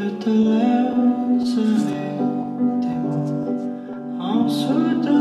je te laisse aimer tes mots en se